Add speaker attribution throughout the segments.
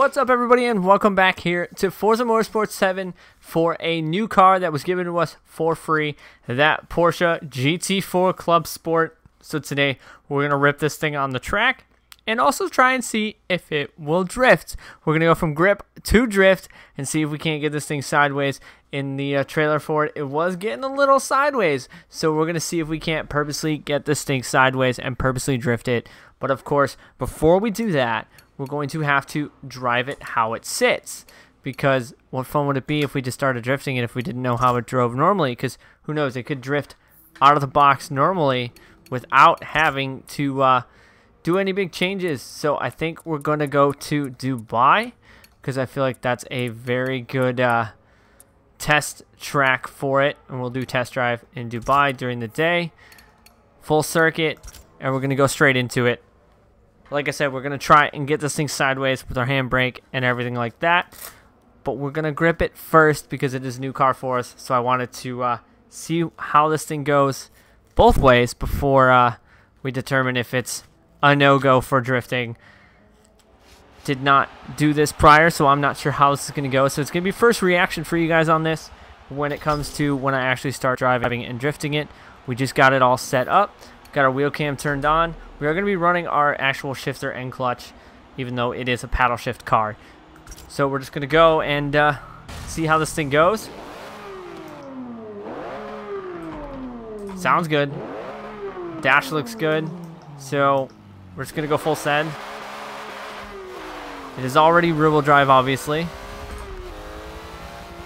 Speaker 1: What's up everybody and welcome back here to Forza Motorsport 7 for a new car that was given to us for free, that Porsche GT4 Club Sport. So today we're going to rip this thing on the track and also try and see if it will drift. We're going to go from grip to drift and see if we can't get this thing sideways. In the uh, trailer for it, it was getting a little sideways. So we're going to see if we can't purposely get this thing sideways and purposely drift it. But of course, before we do that, we're going to have to drive it how it sits. Because what fun would it be if we just started drifting it if we didn't know how it drove normally? Because who knows, it could drift out of the box normally without having to uh, do any big changes. So I think we're going to go to Dubai because I feel like that's a very good uh, test track for it. And we'll do test drive in Dubai during the day. Full circuit. And we're going to go straight into it. Like I said, we're going to try and get this thing sideways with our handbrake and everything like that. But we're going to grip it first because it is a new car for us. So I wanted to uh, see how this thing goes both ways before uh, we determine if it's a no-go for drifting. Did not do this prior, so I'm not sure how this is going to go. So it's going to be first reaction for you guys on this when it comes to when I actually start driving and drifting it. We just got it all set up. Got our wheel cam turned on. We are going to be running our actual shifter and clutch, even though it is a paddle shift car. So we're just going to go and uh, see how this thing goes. Sounds good. Dash looks good. So we're just going to go full send. It is already rear-wheel drive, obviously.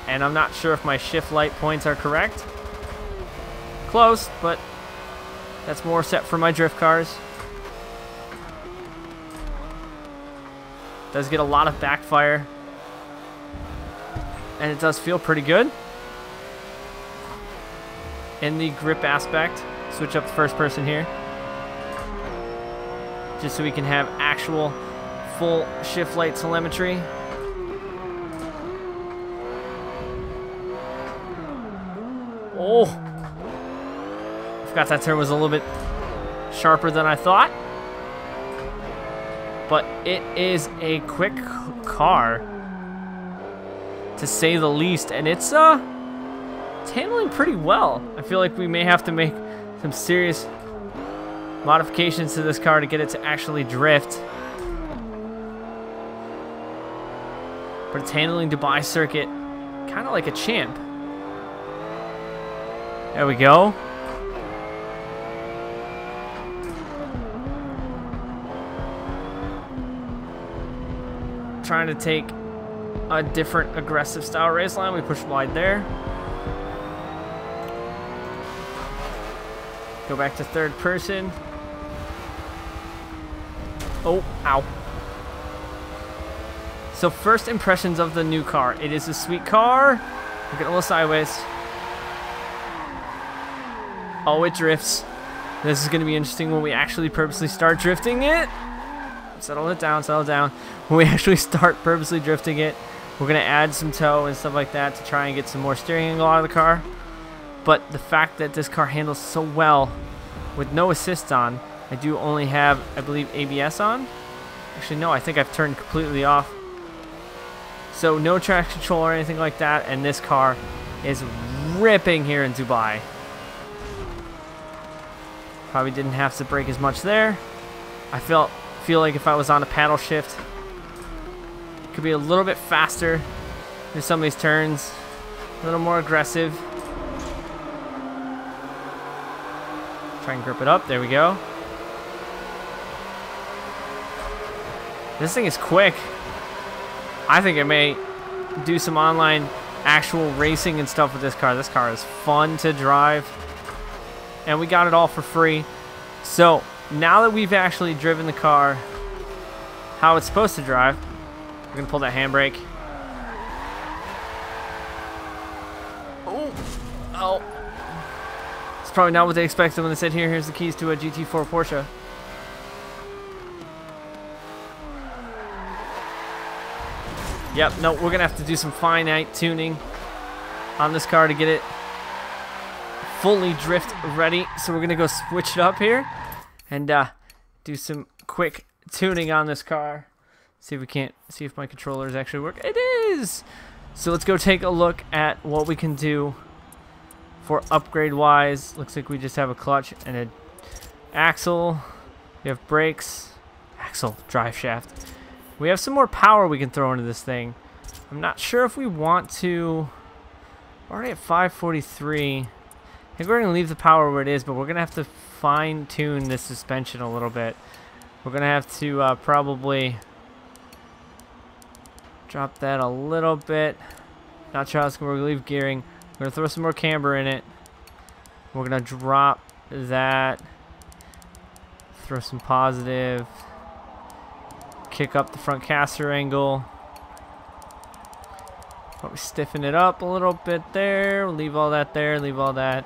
Speaker 1: And I'm not sure if my shift light points are correct. Close, but that's more set for my drift cars. Does get a lot of backfire. And it does feel pretty good. In the grip aspect. Switch up the first person here. Just so we can have actual full shift light telemetry. Oh! Forgot that turn was a little bit sharper than I thought. But it is a quick car, to say the least, and it's uh, it's handling pretty well. I feel like we may have to make some serious modifications to this car to get it to actually drift. But it's handling Dubai circuit kind of like a champ. There we go. Trying to take a different aggressive style race line. We push wide there. Go back to third person. Oh, ow. So first impressions of the new car. It is a sweet car. We're getting a little sideways. Oh, it drifts. This is going to be interesting when we actually purposely start drifting it. Settle it down, settle it down. When we actually start purposely drifting it, we're going to add some toe and stuff like that to try and get some more steering angle out of the car. But the fact that this car handles so well with no assist on, I do only have, I believe, ABS on. Actually, no, I think I've turned completely off. So no traction control or anything like that, and this car is ripping here in Dubai. Probably didn't have to brake as much there. I felt feel like if I was on a paddle shift, could be a little bit faster in some of these turns, a little more aggressive. Try and grip it up. There we go. This thing is quick. I think I may do some online actual racing and stuff with this car. This car is fun to drive and we got it all for free. So now that we've actually driven the car how it's supposed to drive, we're gonna pull that handbrake. Oh, oh. It's probably not what they expected when they said, here, here's the keys to a GT4 Porsche. Yep, no, we're gonna have to do some finite tuning on this car to get it fully drift ready. So we're going to go switch it up here and uh, do some quick tuning on this car. See if we can't see if my controllers actually work. It is. So let's go take a look at what we can do for upgrade wise. Looks like we just have a clutch and an axle. We have brakes, axle, drive shaft. We have some more power we can throw into this thing. I'm not sure if we want to. We're already at 543. I think we're going to leave the power where it is, but we're going to have to fine tune this suspension a little bit. We're going to have to uh, probably Drop that a little bit. Not sure how it's going to leave gearing. We're going to throw some more camber in it. We're going to drop that. Throw some positive. Kick up the front caster angle. Probably stiffen it up a little bit there. We'll leave all that there. Leave all that.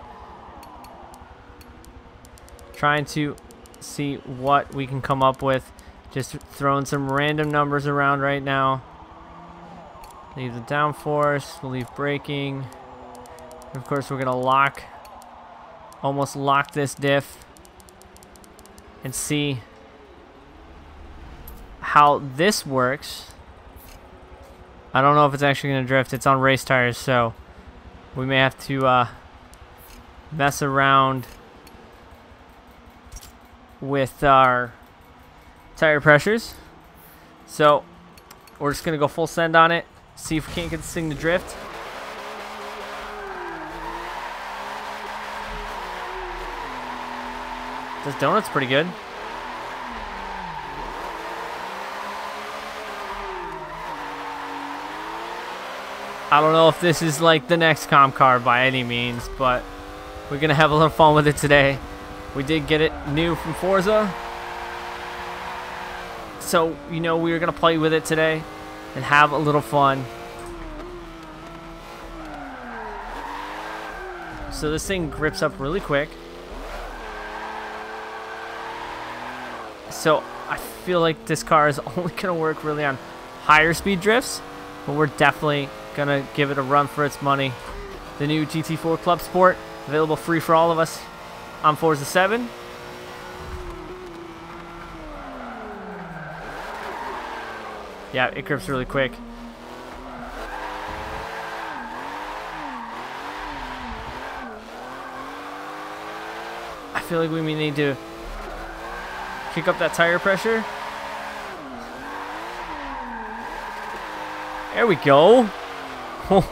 Speaker 1: Trying to see what we can come up with. Just throwing some random numbers around right now. Leave the downforce. We'll leave braking. Of course, we're to lock, almost lock this diff and see how this works. I don't know if it's actually to drift. It's on race tires, so we may have to uh, mess around with our tire pressures. So we're just going to go full send on it. See if we can't get this thing to drift. This donut's pretty good. I don't know if this is like the next comp car by any means, but we're going to have a little fun with it today. We did get it new from Forza. So, you know, we were going to play with it today and have a little fun. So this thing grips up really quick. So I feel like this car is only going to work really on higher speed drifts, but we're definitely going to give it a run for its money. The new GT4 Club Sport, available free for all of us on Forza 7. Yeah, it grips really quick. I feel like we may need to kick up that tire pressure. There we go. A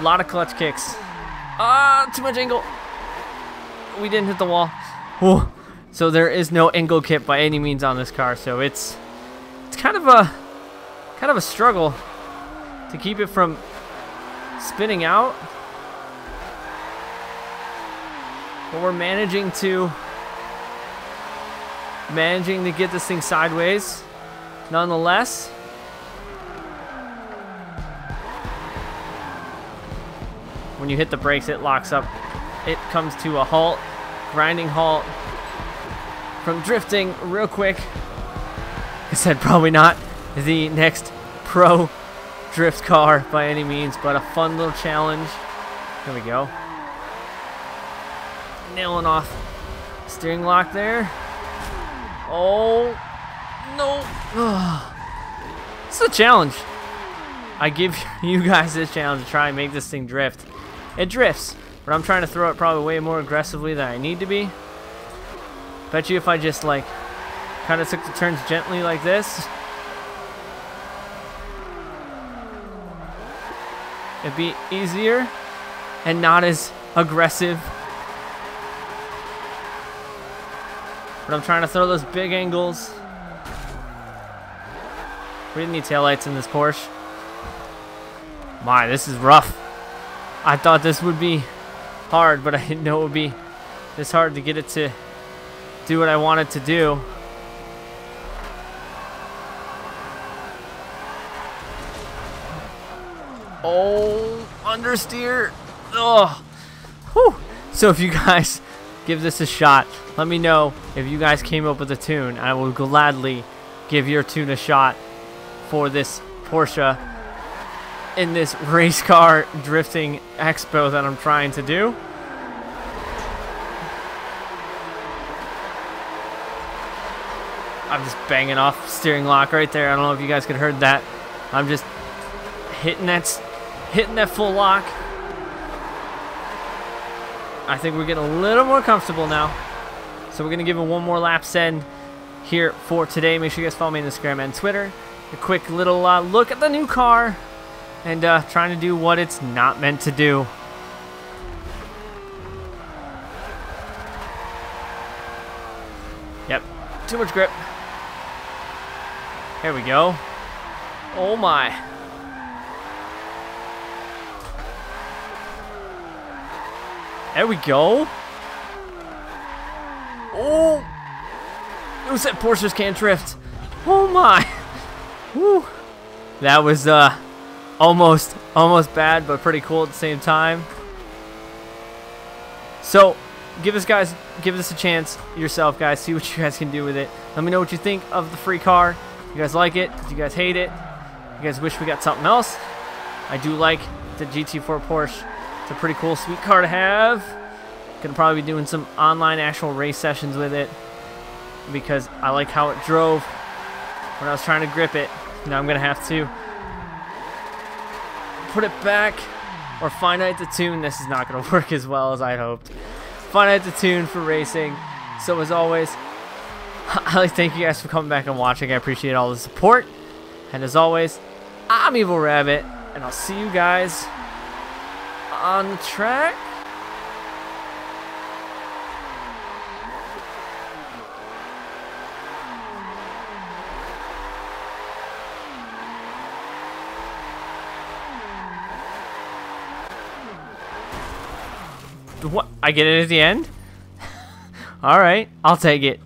Speaker 1: lot of clutch kicks. Ah, too much angle. We didn't hit the wall. So there is no angle kit by any means on this car, so it's it's kind of a kind of a struggle to keep it from spinning out. But we're managing to managing to get this thing sideways. Nonetheless, when you hit the brakes, it locks up. It comes to a halt, grinding halt from drifting real quick. I said probably not the next pro drift car by any means, but a fun little challenge. Here we go. Nailing off steering lock there. Oh, no. It's a challenge. I give you guys this challenge to try and make this thing drift. It drifts, but I'm trying to throw it probably way more aggressively than I need to be. Bet you if I just like kind of took the turns gently like this, it'd be easier and not as aggressive. But I'm trying to throw those big angles. We didn't need taillights in this Porsche. My, this is rough. I thought this would be hard, but I didn't know it would be this hard to get it to do what I wanted to do. Oh, understeer. Oh. Whew. So if you guys give this a shot, let me know if you guys came up with a tune. I will gladly give your tune a shot for this Porsche in this race car drifting expo that I'm trying to do. I'm just banging off steering lock right there. I don't know if you guys could heard that. I'm just hitting that, hitting that full lock. I think we're getting a little more comfortable now. So we're going to give it one more lap send here for today. Make sure you guys follow me on Instagram and Twitter. A quick little uh, look at the new car and uh, trying to do what it's not meant to do. Yep, too much grip. Here we go. Oh my. There we go. Oh. Who said Porsches can't drift? Oh my. Woo. That was uh almost almost bad, but pretty cool at the same time. So, give us guys give this a chance yourself, guys. See what you guys can do with it. Let me know what you think of the free car. You guys like it? Do you guys hate it? You guys wish we got something else? I do like the GT4 Porsche. It's a pretty cool, sweet car to have. Gonna probably be doing some online actual race sessions with it because I like how it drove when I was trying to grip it. Now I'm gonna have to put it back or finite the tune. This is not gonna work as well as I hoped. Finite the tune for racing. So as always, I like thank you guys for coming back and watching. I appreciate all the support. And as always, I'm Evil Rabbit, and I'll see you guys on the track. What? I get it at the end? Alright, I'll take it.